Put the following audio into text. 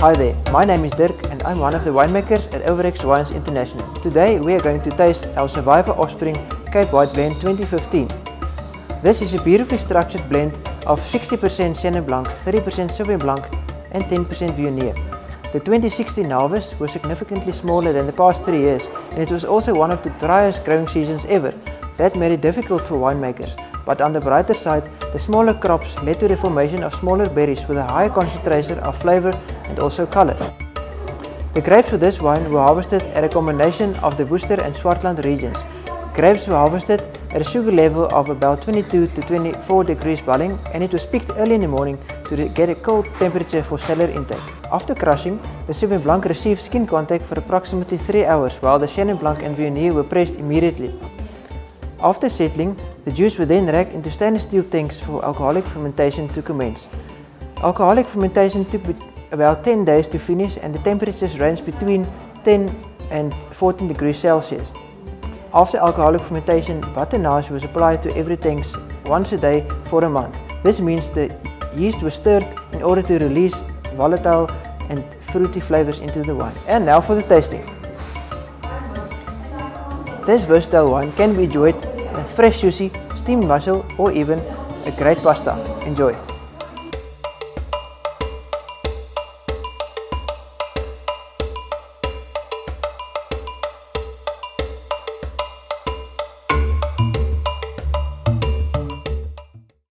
Hi there, my name is Dirk and I'm one of the winemakers at Overex Wines International. Today we are going to taste our Survivor Offspring Cape White Blend 2015. This is a beautifully structured blend of 60% Chenin Blanc, 30% Sauvignon Blanc and 10% Viognier. The 2016 harvest was significantly smaller than the past three years and it was also one of the driest growing seasons ever. That made it difficult for winemakers, but on the brighter side, the smaller crops led to the formation of smaller berries with a higher concentration of flavor and also color. The grapes for this wine were harvested at a combination of the Worcester and Swartland regions. Grapes were harvested at a sugar level of about 22 to 24 degrees Balling and it was picked early in the morning to get a cold temperature for cellar intake. After crushing, the Sauvignon Blanc received skin contact for approximately 3 hours while the Chenin Blanc and Viognier were pressed immediately. After settling, the juice was then racked into stainless steel tanks for alcoholic fermentation to commence. Alcoholic fermentation took about 10 days to finish and the temperatures ranged between 10 and 14 degrees Celsius. After alcoholic fermentation, bâtonnage was applied to every tank once a day for a month. This means the yeast was stirred in order to release volatile and fruity flavors into the wine. And now for the tasting. This versatile wine can be enjoyed with fresh sushi, steamed mussel or even a great pasta. Enjoy!